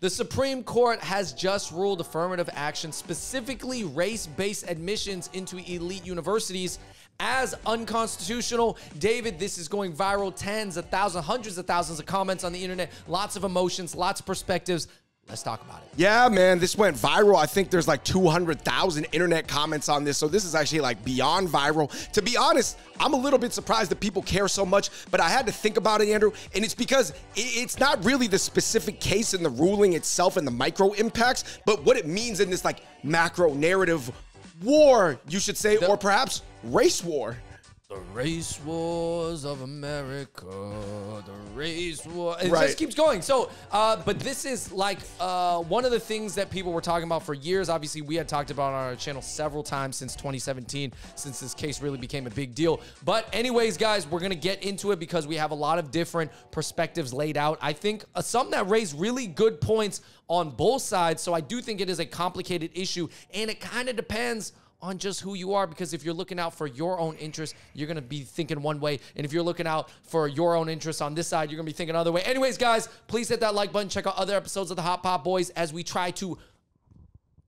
The Supreme Court has just ruled affirmative action, specifically race based admissions into elite universities, as unconstitutional. David, this is going viral. Tens of thousands, hundreds of thousands of comments on the internet, lots of emotions, lots of perspectives. Let's talk about it. Yeah, man, this went viral. I think there's like 200,000 internet comments on this. So this is actually like beyond viral. To be honest, I'm a little bit surprised that people care so much, but I had to think about it, Andrew. And it's because it's not really the specific case in the ruling itself and the micro impacts, but what it means in this like macro narrative war, you should say, or perhaps race war. The race wars of America. The race war. It Right. just keeps going. So, uh, but this is like uh, one of the things that people were talking about for years. Obviously, we had talked about on our channel several times since 2017, since this case really became a big deal. But, anyways, guys, we're going to get into it because we have a lot of different perspectives laid out. I think uh, some that raise really good points on both sides. So, I do think it is a complicated issue, and it kind of depends on just who you are because if you're looking out for your own interest, you're going to be thinking one way. And if you're looking out for your own interests on this side, you're going to be thinking another way. Anyways, guys, please hit that like button. Check out other episodes of the Hot Pot Boys as we try to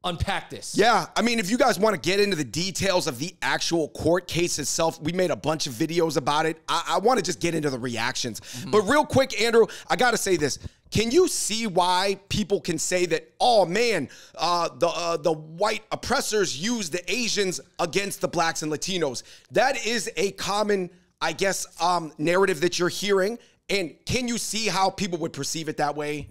unpack this. Yeah, I mean, if you guys want to get into the details of the actual court case itself, we made a bunch of videos about it. I, I want to just get into the reactions. But real quick, Andrew, I got to say this. Can you see why people can say that? Oh man, uh, the uh, the white oppressors use the Asians against the blacks and Latinos. That is a common, I guess, um, narrative that you're hearing. And can you see how people would perceive it that way?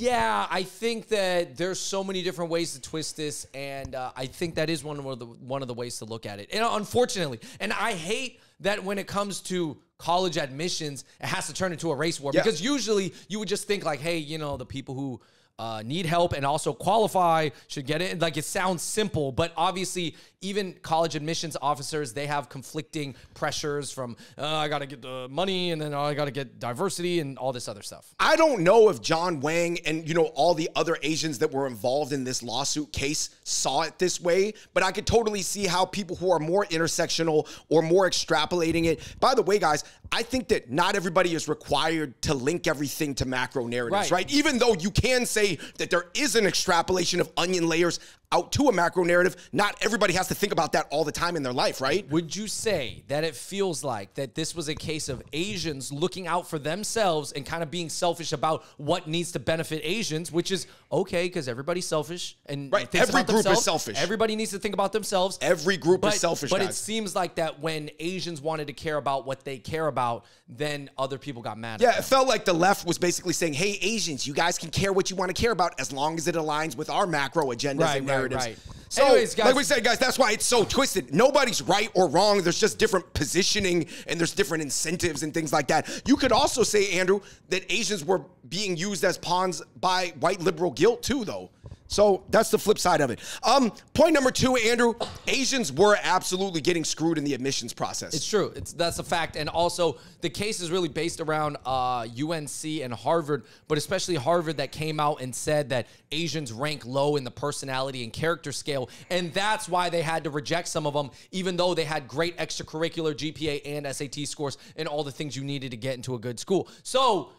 Yeah, I think that there's so many different ways to twist this, and uh, I think that is one of the one of the ways to look at it. And unfortunately, and I hate that when it comes to college admissions, it has to turn into a race war Yeah. because usually you would just think like, hey, you know, the people who uh, need help and also qualify should get it. Like it sounds simple, but obviously, even college admissions officers they have conflicting pressures from uh, I got to get the money and then oh, I got to get diversity and all this other stuff. I don't know if John Wang and you know all the other Asians that were involved in this lawsuit case saw it this way, but I could totally see how people who are more intersectional or more extrapolating it. By the way, guys, I think that not everybody is required to link everything to macro narratives, Right. right? Even though you can say that there is an extrapolation of onion layers out to a macro narrative, not everybody has to think about that all the time in their life, right? Would you say that it feels like that this was a case of Asians looking out for themselves and kind of being selfish about what needs to benefit Asians, which is okay because everybody's selfish and Right, every group is selfish. Everybody needs to think about themselves. Every group is selfish, But it seems like that when Asians wanted to care about what they care about, then other people got mad. Yeah, it felt like the left was basically saying, "Hey, Asians, you guys can care what you want to care about as long as it aligns with our macro agendas Right, and right, narratives." right. So, Anyways, guys- like we said, guys, that's why it's so twisted. Nobody's right or wrong. There's just different positioning and there's different incentives and things like that. You could also say, Andrew, that Asians were being used as pawns by white liberal guilt too, though. So that's the flip side of it. Um, point number two, Andrew, Asians were absolutely getting screwed in the admissions process. It's true. It's that's a fact. And also, the case is really based around uh, UNC and Harvard, but especially Harvard that came out and said that Asians rank low in the personality and character scale, and that's why they had to reject some of them, even though they had great extracurricular GPA and SAT scores and all the things you needed to get into a good school. So.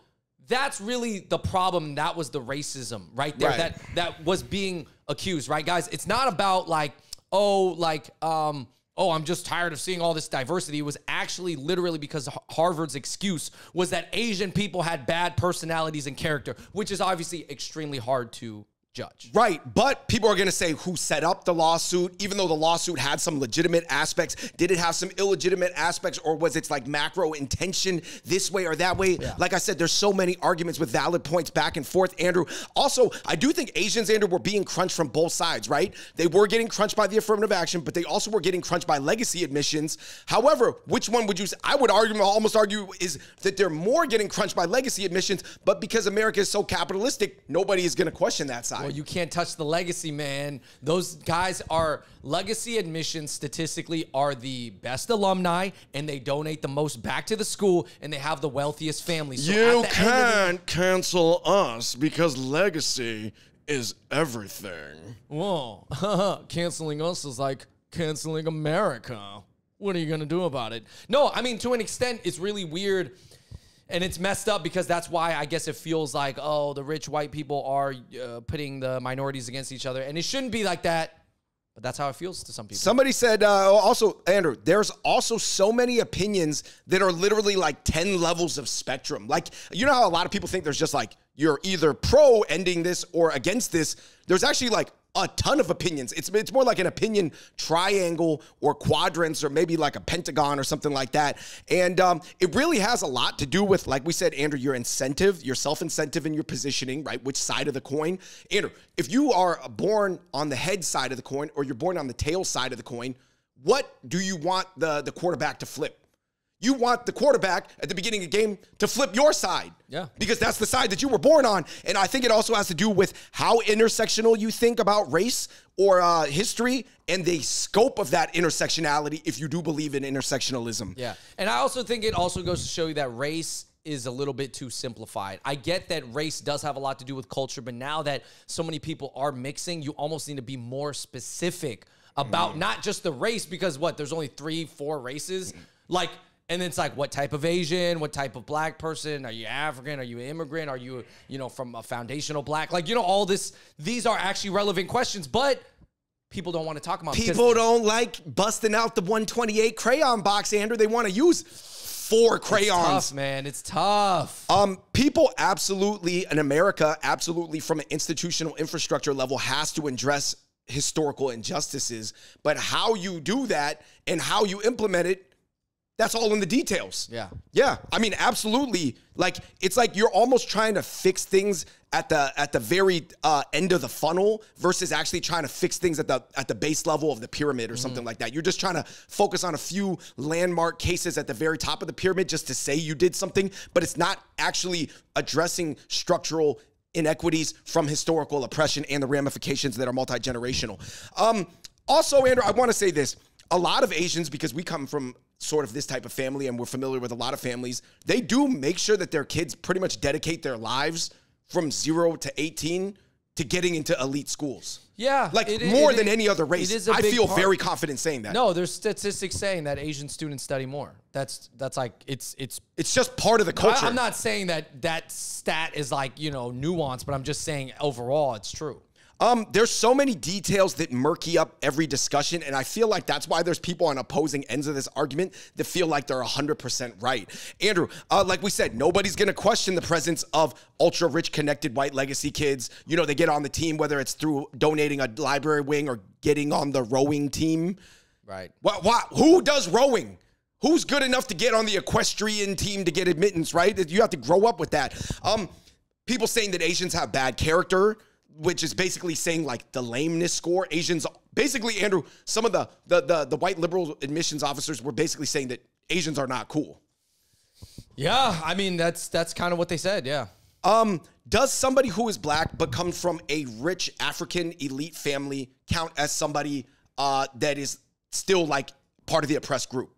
That's really the problem. That was the racism right there. Right. That that was being accused, right, guys? It's not about like, oh, like, um, oh, I'm just tired of seeing all this diversity. It was actually literally because Harvard's excuse was that Asian people had bad personalities and character, which is obviously extremely hard to judge. Right, but people are going to say who set up the lawsuit, even though the lawsuit had some legitimate aspects. Did it have some illegitimate aspects, or was it like macro intention this way or that way? Like I said, there's so many arguments with valid points back and forth, Andrew. Also, I do think Asians, Andrew, were being crunched from both sides, right? They were getting crunched by the affirmative action, but they also were getting crunched by legacy admissions. However, which one would you say? I would argue, almost argue, is that they're more getting crunched by legacy admissions, but because America is so capitalistic, nobody is going to question that side. Well, you can't touch the legacy, man. Those guys are legacy admissions statistically are the best alumni and they donate the most back to the school and they have the wealthiest families. So You at the the- can't cancel us because legacy is everything. Whoa, canceling us is like canceling America. What are you gonna do about it? No, I mean to an extent, it's really weird. And it's messed up because that's why I guess it feels like oh the rich white people are uh, putting the minorities against each other, and it shouldn't be like that. But that's how it feels to some people. Somebody said uh, also, Andrew, there's also so many opinions that are literally like 10 levels of spectrum. Like, you know how a lot of people think there's just like, you're either pro ending this or against this. There's actually like a ton of opinions. It's it's more like an opinion triangle or quadrants or maybe like a pentagon or something like that. And um, it really has a lot to do with, like we said, Andrew, your incentive, your self incentive, and your positioning, right? Which side of the coin? Andrew, if you are born on the head side of the coin or you're born on the tail side of the coin, what do you want the the quarterback to flip? You want the quarterback at the beginning of the game to flip your side. Yeah. Because that's the side that you were born on. And I think it also has to do with how intersectional you think about race or uh, history and the scope of that intersectionality if you do believe in intersectionalism. Yeah. And I also think it also goes to show you that race is a little bit too simplified. I get that race does have a lot to do with culture, but now that so many people are mixing, you almost need to be more specific about mm. not just the race because what, there's only 3 4 races. Like and it's like, what type of Asian? What type of black person? Are you African? Are you immigrant? Are you, you know, from a foundational black? Like, you know, all this, these are actually relevant questions, but people don't want to talk about People don't like busting out the 128 crayon box, Andrew. They want to use four crayons. It's tough, man. It's tough. Um, people absolutely in America, absolutely from an institutional infrastructure level, has to address historical injustices. But how you do that and how you implement it that's all in the details. Yeah. Yeah. I mean, absolutely. Like it's like you're almost trying to fix things at the at the very uh, end of the funnel versus actually trying to fix things at the at the base level of the pyramid or mm-hmm. something like that. You're just trying to focus on a few landmark cases at the very top of the pyramid just to say you did something, but it's not actually addressing structural inequities from historical oppression and the ramifications that are multi-generational. Um, also, Andrew, I want to say this. A lot of Asians, because we come from sort of this type of family and we're familiar with a lot of families, they do make sure that their kids pretty much dedicate their lives from zero to 18 to getting into elite schools. Yeah. Like it, more it, than it, any other race. I feel part. very confident saying that. No, there's statistics saying that Asian students study more. That's that's like it's it's it's just part of the culture. I, I'm not saying that that stat is like, you know, nuance, but I'm just saying overall it's true. Um, there's so many details that murky up every discussion, and I feel like that's why there's people on opposing ends of this argument that feel like they're 100% right. Andrew, uh, like we said, nobody's going to question the presence of ultra rich, connected white legacy kids. You know, they get on the team, whether it's through donating a library wing or getting on the rowing team. Right. What, what, who does rowing? Who's good enough to get on the equestrian team to get admittance, right? You have to grow up with that. Um, people saying that Asians have bad character which is basically saying like the lameness score. Asians, basically, Andrew, some of the the the, the white liberal admissions officers were basically saying that Asians are not cool. Yeah, I mean that's that's kind of what they said. Yeah. Um, does somebody who is black but comes from a rich African elite family count as somebody uh, that is still like part of the oppressed group?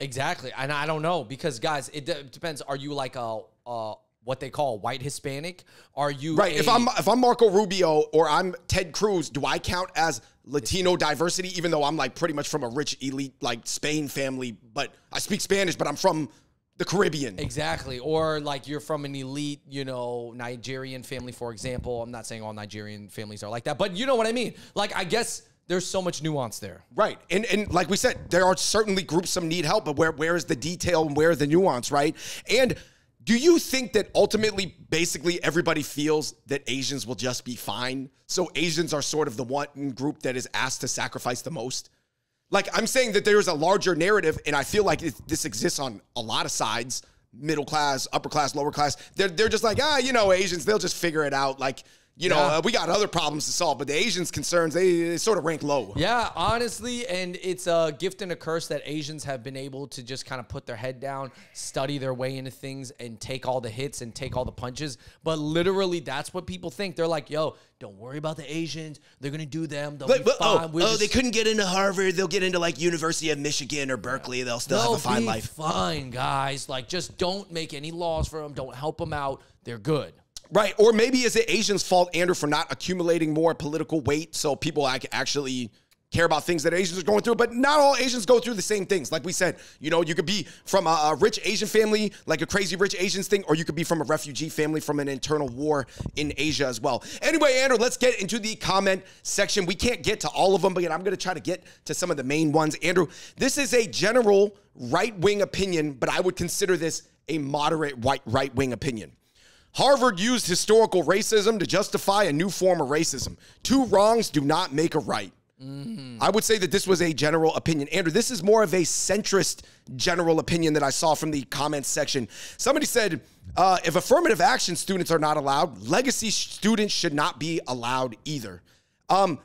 Exactly, and I don't know because guys, it de- depends. Are you like a, a what they call white Hispanic? Are you right? A, if I'm if I'm Marco Rubio or I'm Ted Cruz, do I count as Latino diversity? Even though I'm like pretty much from a rich elite like Spain family, but I speak Spanish, but I'm from the Caribbean. Exactly. Or like you're from an elite, you know, Nigerian family, for example. I'm not saying all Nigerian families are like that, but you know what I mean. Like I guess there's so much nuance there. Right. And and like we said, there are certainly groups some need help, but where where is the detail and where is the nuance, right? And do you think that ultimately, basically, everybody feels that Asians will just be fine? So Asians are sort of the one group that is asked to sacrifice the most? Like, I'm saying that there's a larger narrative, and I feel like this exists on a lot of sides middle class, upper class, lower class. They're, they're just like, ah, you know, Asians, they'll just figure it out. Like, you know, yeah. uh, we got other problems to solve, but the Asians' concerns, they, they, sort of rank low. Yeah, honestly, and it's a gift and a curse that Asians have been able to just kind of put their head down, study their way into things, and take all the hits and take all the punches. But literally, that's what people think. They're like, yo, don't worry about the Asians. They're going to do them. They'll but, be but, fine. Oh, oh they couldn't get into Harvard. They'll get into like University of Michigan or Berkeley. They'll still They'll have a fine life. fine, guys. Like, just don't make any laws for them. Don't help them out. They're good. Right. Or maybe is it Asians' fault, Andrew, for not accumulating more political weight so people actually care about things that Asians are going through, but not all Asians go through the same things. Like we said, you know, you could be from a, a, rich Asian family, like a crazy rich Asians thing, or you could be from a refugee family from an internal war in Asia as well. Anyway, Andrew, let's get into the comment section. We can't get to all of them, but I'm going to try to get to some of the main ones. Andrew, this is a general right wing opinion, but I would consider this a moderate right wing opinion. Harvard used historical racism to justify a new form of racism. Two wrongs do not make a right. Mm-hmm. I would say that this was a general opinion. Andrew, this is more of a centrist general opinion that I saw from the comments section. Somebody said, uh, if affirmative action students are not allowed, legacy students should not be allowed either. Um,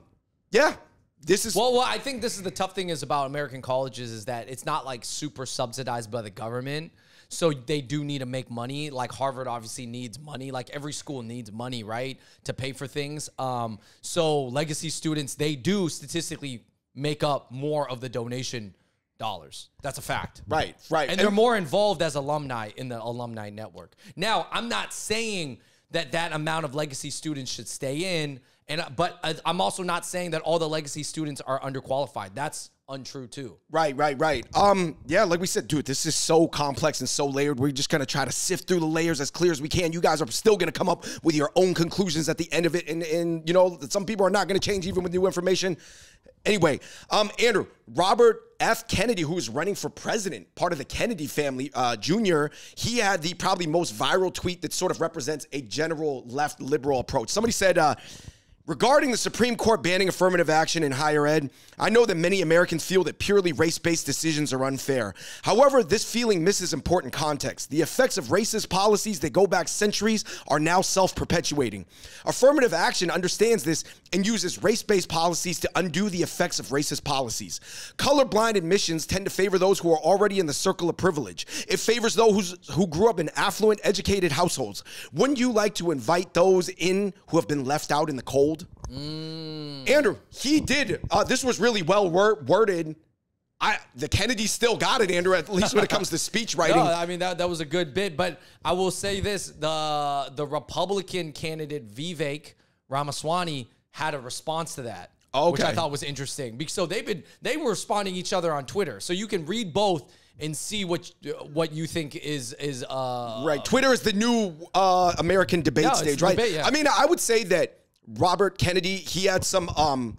yeah, this is well, well. I think this is the tough thing is about American colleges is that it's not like super subsidized by the government. So they do need to make money. Like Harvard obviously needs money. Like every school needs money, right, to pay for things. Um, so legacy students, they do statistically make up more of the donation dollars. That's a fact. Right, right. And they're more involved as alumni in the alumni network. Now, I'm not saying that that amount of legacy students should stay in and but I'm also not saying that all the legacy students are underqualified. That's untrue too. Right, right, right. Um, yeah, like we said, dude, this is so complex and so layered. We're just gonna try to sift through the layers as clear as we can. You guys are still gonna come up with your own conclusions at the end of it, and and you know, some people are not gonna change even with new information. Anyway, um, Andrew, Robert F. Kennedy, who is running for president, part of the Kennedy family, uh, Jr., he had the probably most viral tweet that sort of represents a general left liberal approach. Somebody said, uh, Regarding the Supreme Court banning affirmative action in higher ed, I know that many Americans feel that purely race based decisions are unfair. However, this feeling misses important context. The effects of racist policies that go back centuries are now self perpetuating. Affirmative action understands this and uses race based policies to undo the effects of racist policies. Colorblind admissions tend to favor those who are already in the circle of privilege, it favors those who grew up in affluent, educated households. Wouldn't you like to invite those in who have been left out in the cold? Mm. Andrew, he did. Uh, this was really well wor- worded. I, the Kennedy still got it, Andrew. At least when it comes to speech writing. No, I mean that that was a good bit, but I will say this: the the Republican candidate Vivek Ramaswamy had a response to that, okay. which I thought was interesting. So they've been they were responding each other on Twitter, so you can read both and see what what you think is is uh right. Twitter is the new uh American debate no, stage, right? Debate, yeah. I mean, I would say that Robert Kennedy, he had some um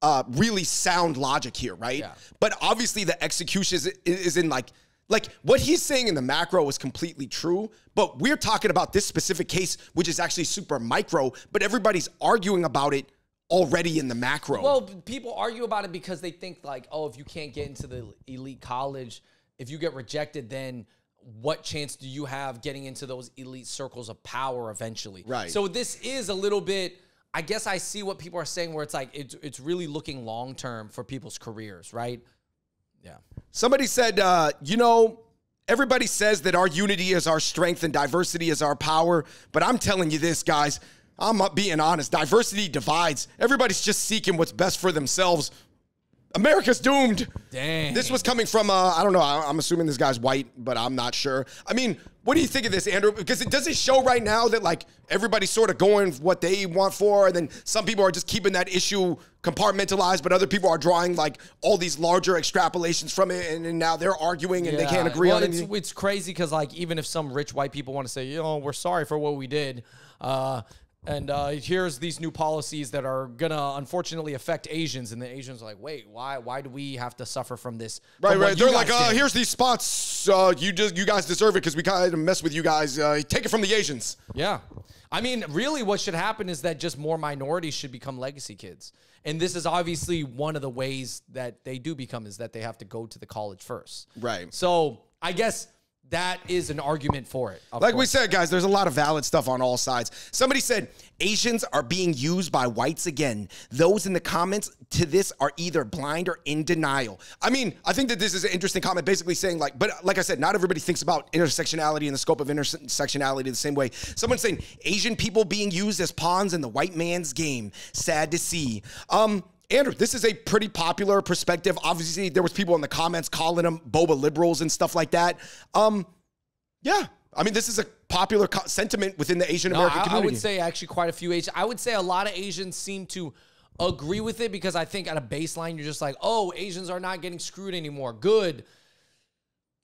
uh really sound logic here, right? Yeah. But obviously the execution is, is in like like what he's saying in the macro is completely true, but we're talking about this specific case, which is actually super micro, but everybody's arguing about it already in the macro. Well, people argue about it because they think like, oh, if you can't get into the elite college, if you get rejected, then what chance do you have getting into those elite circles of power eventually? Right. So this is a little bit. I guess I see what people are saying where it's like it's it's really looking long term for people's careers, right? Yeah. Somebody said, uh, you know, everybody says that our unity is our strength and diversity is our power, but I'm telling you this, guys. I'm being honest. Diversity divides. Everybody's just seeking what's best for themselves America's doomed. Dang. This was coming from, uh, I don't know, I'm assuming this guy's white, but I'm not sure. I mean, what do you think of this, Andrew? Because it does it show right now that like everybody's sort of going what they want for, and then some people are just keeping that issue compartmentalized, but other people are drawing like all these larger extrapolations from it, and, and now they're arguing and yeah. they can't agree well, on it's, anything. It's crazy because like even if some rich white people want to say, you know, we're sorry for what we did, uh, and uh, here's these new policies that are gonna unfortunately affect Asians, and the Asians are like, wait, why? Why do we have to suffer from this? Right, right. They're like, uh, here's these spots. Uh, you just, you guys deserve it because we kind of mess with you guys. Uh, take it from the Asians. Yeah, I mean, really, what should happen is that just more minorities should become legacy kids, and this is obviously one of the ways that they do become is that they have to go to the college first. Right. So I guess that is an argument for it. Like course. we said, guys, there's a lot of valid stuff on all sides. Somebody said Asians are being used by whites again. Those in the comments to this are either blind or in denial. I mean, I think that this is an interesting comment, basically saying like, but like I said, not everybody thinks about intersectionality and the scope of intersectionality the same way. Someone's saying Asian people being used as pawns in the white man's game. Sad to see. Um, Andrew, this is a pretty popular perspective. Obviously, there was people in the comments calling them boba liberals and stuff like that. Um, yeah, I mean, this is a popular sentiment within the Asian American no, I, community. I would say actually quite a few Asians. I would say a lot of Asians seem to agree with it because I think at a baseline you're just like, oh, Asians are not getting screwed anymore. Good.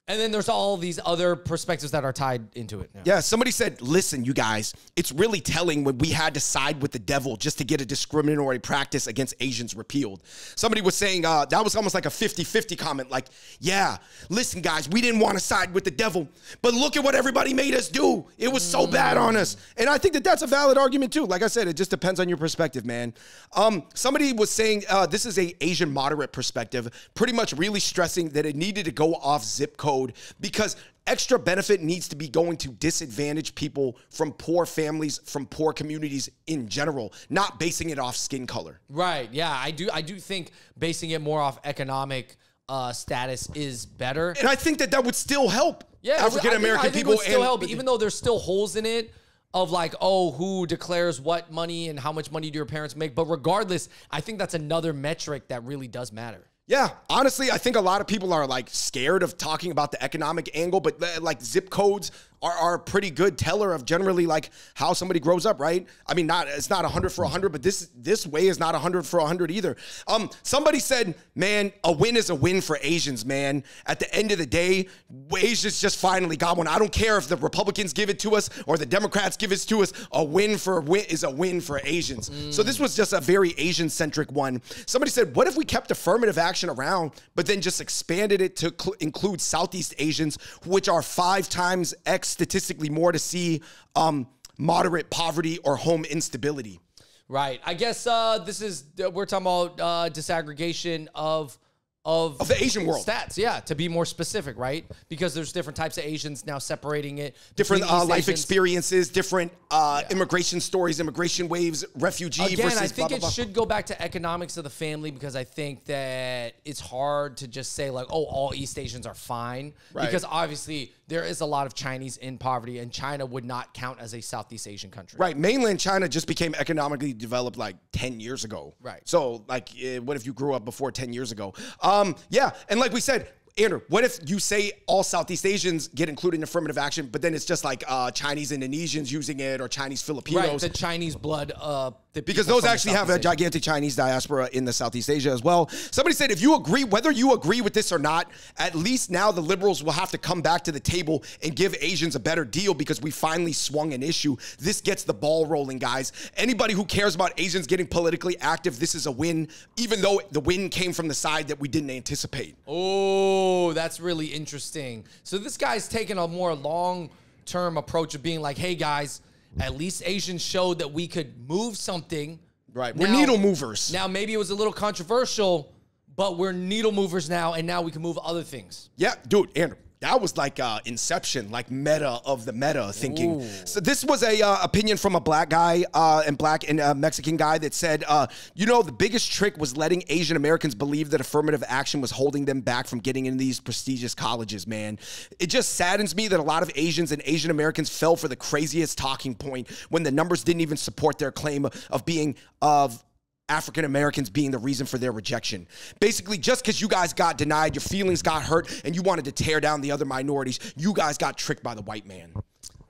And then there's all these other perspectives that are tied into it. Yeah, somebody said, listen, you guys, it's really telling when we had to side with the devil just to get a discriminatory practice against Asians repealed. Somebody was saying uh, that was almost like a 50 50 comment, like, yeah, listen, guys, we didn't want to side with the devil, but look at what everybody made us do. It was so bad on us. And I think that that's a valid argument too. Like I said, it just depends on your perspective, man. Um, somebody was saying uh, this is a Asian moderate perspective, pretty much really stressing that it needed to go off zip code because extra benefit needs to be going to disadvantaged people from poor families, from poor communities in general, not basing it off skin color. Right. Yeah, I do. I do think basing it more off economic uh, status is better. And I think that that would still help yeah, African American people. Would still help, even though there's still holes in it of like, oh, who declares what money and how much money do your parents make? But regardless, I think that's another metric that really does matter. Yeah, honestly, I think a lot of people are like scared of talking about the economic angle, but uh, like zip codes are, are a pretty good teller of generally like how somebody grows up, right? I mean, not it's not hundred for hundred, but this this way is not hundred for hundred either. Um, somebody said, man, a win is a win for Asians, man. At the end of the day, Asians just finally got one. I don't care if the Republicans give it to us or the Democrats give it to us. A win for a win is a win for Asians. Mm. So this was just a very Asian centric one. Somebody said, what if we kept affirmative action around, but then just expanded it to cl- include Southeast Asians, which are five times X statistically more to see um, moderate poverty or home instability. Right. I guess uh, this is we're talking about uh, disaggregation of of, of the Asian world stats. Yeah, to be more specific, right? Because there's different types of Asians now separating it. Different uh, life Asians. experiences, different uh, yeah. immigration stories, immigration waves, refugee Again, versus I think blah, it blah, blah. should go back to economics of the family because I think that it's hard to just say like, oh, all East Asians are fine right. because obviously there is a lot of Chinese in poverty, and China would not count as a Southeast Asian country. Right. Mainland China just became economically developed like 10 years ago. Right. So, like, eh, what if you grew up before 10 years ago? Um, yeah. And like we said, Andrew, what if you say all Southeast Asians get included in affirmative action, but then it's just like uh, Chinese Indonesians using it or Chinese Filipinos? Right, the Chinese blood. Uh, because those actually have a gigantic Chinese diaspora in the Southeast Asia as well. Somebody said if you agree, whether you agree with this or not, at least now the liberals will have to come back to the table and give Asians a better deal because we finally swung an issue. This gets the ball rolling, guys. Anybody who cares about Asians getting politically active, this is a win, even though the win came from the side that we didn't anticipate. Oh. Oh, that's really interesting. So this guy's taking a more long term approach of being like, hey guys, at least Asians showed that we could move something. Right. We're needle movers. Now, maybe it was a little controversial, but we're needle movers now, and now we can move other things. Yeah, dude, Andrew that was like uh, Inception, like meta of the meta thinking. Ooh. So this was a uh, opinion from a black guy uh, and black and uh, Mexican guy that said, uh, you know, the biggest trick was letting Asian Americans believe that affirmative action was holding them back from getting into these prestigious colleges. Man, it just saddens me that a lot of Asians and Asian Americans fell for the craziest talking point when the numbers didn't even support their claim of being of African Americans being the reason for their rejection. Basically, just because you guys got denied, your feelings got hurt, and you wanted to tear down the other minorities, you guys got tricked by the white man.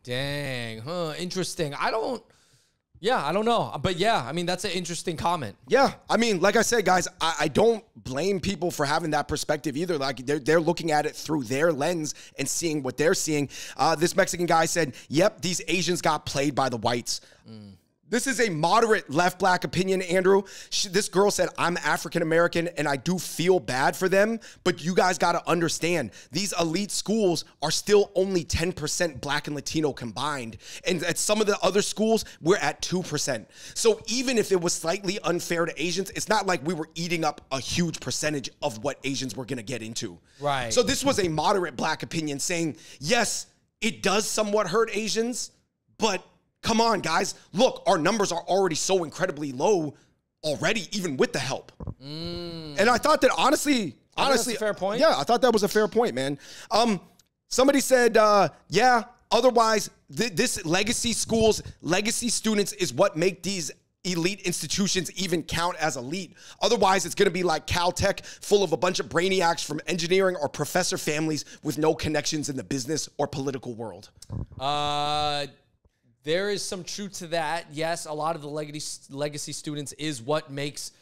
Dang, huh? Interesting. I don't. Yeah, I don't know. But yeah, I mean, that's an interesting comment. Yeah. I mean, like I said, guys, I, I, don't blame people for having that perspective either. Like they're, they're looking at it through their lens and seeing what they're seeing. Uh, this Mexican guy said, yep, these Asians got played by the whites. Mm. This is a moderate left black opinion, Andrew. She, this girl said, I'm African American and I do feel bad for them, but you guys got to understand these elite schools are still only 10% black and Latino combined. And at some of the other schools, we're at 2%. So even if it was slightly unfair to Asians, it's not like we were eating up a huge percentage of what Asians were going to get into. Right. So this was a moderate black opinion saying, yes, it does somewhat hurt Asians, but Come on, guys. Look, our numbers are already so incredibly low already, even with the help. Mm. And I thought that honestly, honestly, fair point. Yeah, I thought that was a fair point, man. Um, somebody said, uh, yeah. Otherwise, th- this legacy schools, legacy students is what make these elite institutions even count as elite. Otherwise, it's going to be like Caltech, full of a bunch of brainiacs from engineering or professor families with no connections in the business or political world. Uh there is some truth to that. Yes, a lot of the legacy legacy students is what makes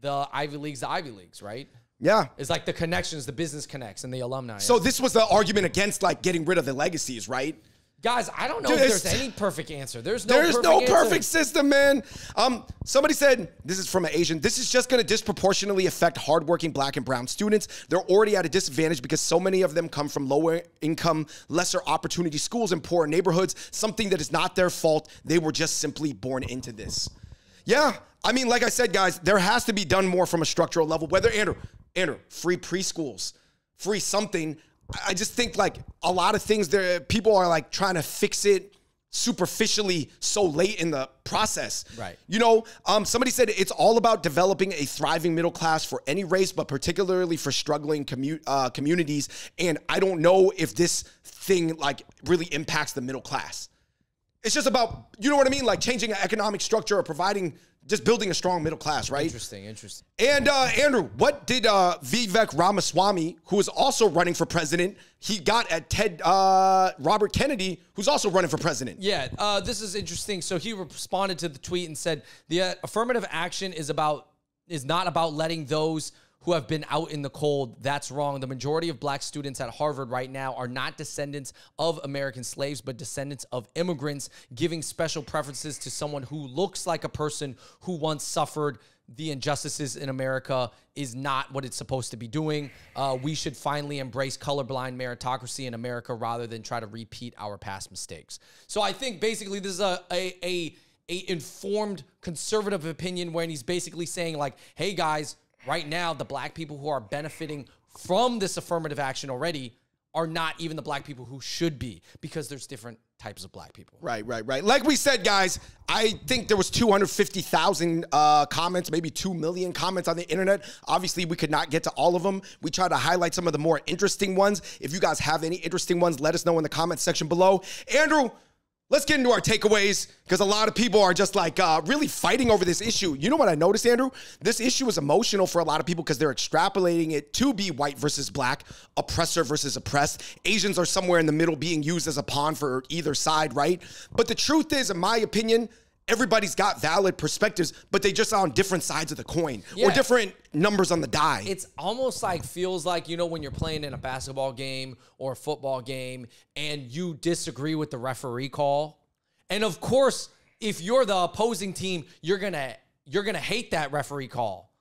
the Ivy Leagues the Ivy Leagues, right? Yeah. It's like the connections, the business connects, and the alumni. So this was the argument against like getting rid of the legacies, right? Guys, I don't know Dude, if there's any perfect answer. There's no There's perfect no answer. perfect system, man. Um, somebody said this is from an Asian. This is just going to disproportionately affect hardworking Black and Brown students. They're already at a disadvantage because so many of them come from lower income, lesser opportunity schools and poor neighborhoods. Something that is not their fault. They were just simply born into this. Yeah, I mean, like I said, guys, there has to be done more from a structural level. Whether Andrew, Andrew, free preschools, free something. I- just think like a lot of things there, people are like trying to fix it superficially so late in the process. Right. You know, um, somebody said it's all about developing a thriving middle class for any race, but particularly for struggling commu- uh, communities. And I don't know if this thing like really impacts the middle class. It's just about, you know what I mean? Like changing an economic structure or providing, just building a strong middle class, right? Interesting, interesting. And uh, Andrew, what did uh, Vivek Ramaswamy, who is also running for president, he got at Ted uh, Robert Kennedy, who's also running for president? Yeah, uh, this is interesting. So he responded to the tweet and said the uh, affirmative action is about is not about letting those who have been out in the cold. That's wrong. The majority of black students at Harvard right now are not descendants of American slaves, but descendants of immigrants, giving special preferences to someone who looks like a person who once suffered the injustices in America is not what it's supposed to be doing. Uh, we should finally embrace colorblind meritocracy in America rather than try to repeat our past mistakes. So I think basically this is a a a, a informed conservative opinion when he's basically saying like, hey guys, right now the black people who are benefiting from this affirmative action already are not even the black people who should be because there's different types of black people. Right, right, right. Like we said, guys, I think there was 250,000 uh, comments, maybe 2 million comments on the internet. Obviously, we could not get to all of them. We try to highlight some of the more interesting ones. If you guys have any interesting ones, let us know in the comment section below. Andrew, let's get into our takeaways because a lot of people are just like uh, really fighting over this issue. You know what I noticed, Andrew? This issue is emotional for a lot of people because they're extrapolating it to be white versus black, oppressor versus oppressed. Asians are somewhere in the middle being used as a pawn for either side, right? But the truth is, in my opinion, everybody's got valid perspectives, but they just on different sides of the coin or different numbers on the die. it's almost like feels like you know when you're playing in a basketball game or a football game and you disagree with the referee call. And of course if you're the opposing team you're gonna you're gonna hate that referee call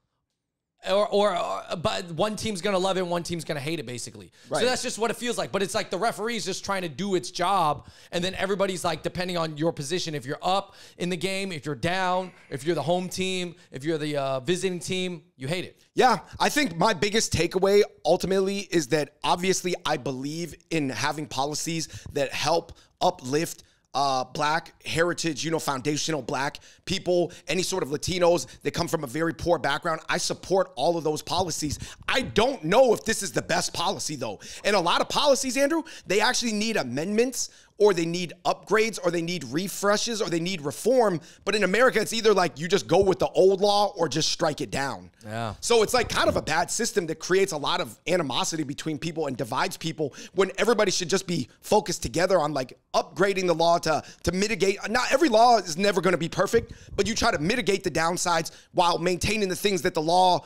or, or, or but one team's gonna love it, one team's gonna hate it, basically. Right. So that's just what it feels like. But it's like the referee's just trying to do its job, and then everybody's like, depending on your position, if you're up in the game, if you're down, if you're the home team, if you're the uh, visiting team, you hate it. Yeah, I think my biggest takeaway ultimately is that obviously I believe in having policies that help uplift uh, black heritage, you know, foundational black people, any sort of Latinos that come from a very poor background. I support all of those policies. I don't know if this is the best policy though. And a lot of policies, Andrew, they actually need amendments or they need upgrades or they need refreshes or they need reform. But in America, it's either like you just go with the old law or just strike it down. Yeah. So it's like kind of a bad system that creates a lot of animosity between people and divides people when everybody should just be focused together on like upgrading the law to to mitigate. Not every law is never going to be perfect, but you try to mitigate the downsides while maintaining the things that the law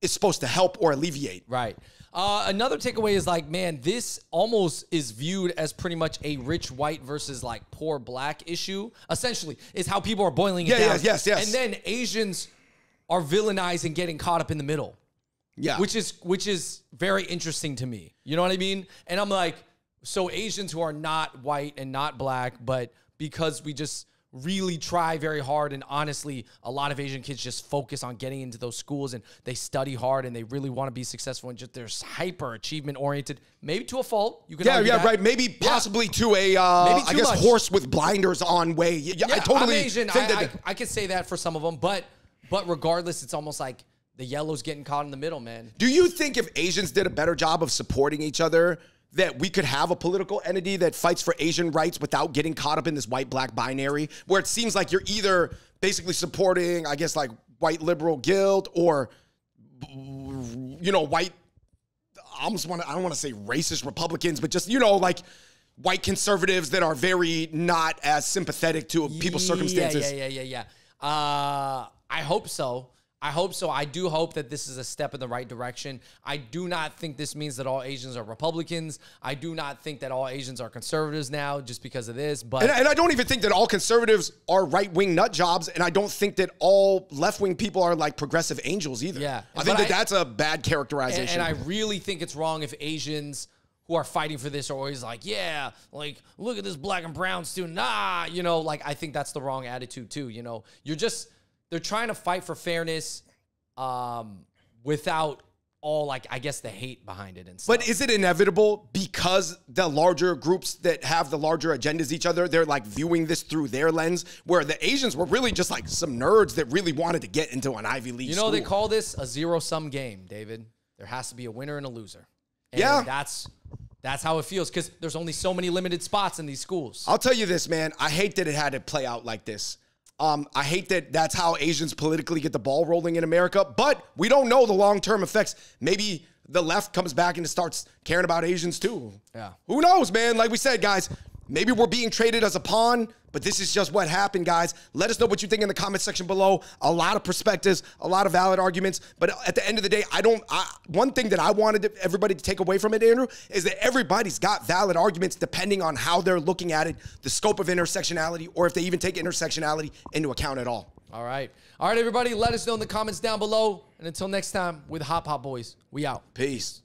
is supposed to help or alleviate. Right. Uh, another takeaway is like, man, this almost is viewed as pretty much a rich white versus like poor black issue. Essentially, is how people are boiling it Yeah, down. yes, yes, yes. And then Asians are villainized and getting caught up in the middle, Yeah. which is which is very interesting to me. You know what I mean? And I'm like, so Asians who are not white and not black, but because we just really try very hard and honestly a lot of asian kids just focus on getting into those schools and they study hard and they really want to be successful and just they're hyper achievement oriented maybe to a fault you can yeah, yeah, that. right. Maybe possibly to a, uh, Maybe I guess, much. horse with blinders on way. Yeah, I totally I'm Asian. think I, that. I, I could say that for some of them, but but regardless, it's almost like the yellow's getting caught in the middle, man. Do you think if Asians did a better job of supporting each other, that we could have a political entity that fights for Asian rights without getting caught up in this white black binary, where it seems like you're either basically supporting, I guess, like white liberal guild or, you know, white. I almost want to. I don't want to say racist Republicans, but just you know, like white conservatives that are very not as sympathetic to people's circumstances. Yeah, yeah, yeah, yeah, yeah. Uh, I hope so. I hope so. I do hope that this is a step in the right direction. I do not think this means that all Asians are Republicans. I do not think that all Asians are conservatives now just because of this. But and, and I don't even think that all conservatives are right wing nut jobs, and I don't think that all left wing people are like progressive angels either. Yeah, I think that I, that's a bad characterization. And, and I really think it's wrong if Asians who are fighting for this are always like, yeah, like look at this black and brown student. Nah, you know, like I think that's the wrong attitude too. You know, you're just they're trying to fight for fairness um, without all like I guess the hate behind it and stuff. But is it inevitable because the larger groups that have the larger agendas each other, they're like viewing this through their lens, where the Asians were really just like some nerds that really wanted to get into an Ivy League. You know school. they call this a zero sum game, David. There has to be a winner and a loser. And yeah, that's that's how it feels because there's only so many limited spots in these schools. I'll tell you this, man. I hate that it had to play out like this. Um, I hate that that's how Asians politically get the ball rolling in America, but we don't know the long term effects. Maybe the left comes back and starts caring about Asians too. Yeah. Who knows, man? Like we said, guys, maybe we're being traded as a pawn, but this is just what happened, guys. Let us know what you think in the comment section below. A lot of perspectives, a lot of valid arguments, but at the end of the day, I don't. I, one thing that I wanted everybody to take away from it, Andrew, is that everybody's got valid arguments depending on how they're looking at it, the scope of intersectionality, or if they even take intersectionality into account at all. All right. All right, everybody, let us know in the comments down below. And until next time, with Hot Pot Boys, we out. Peace.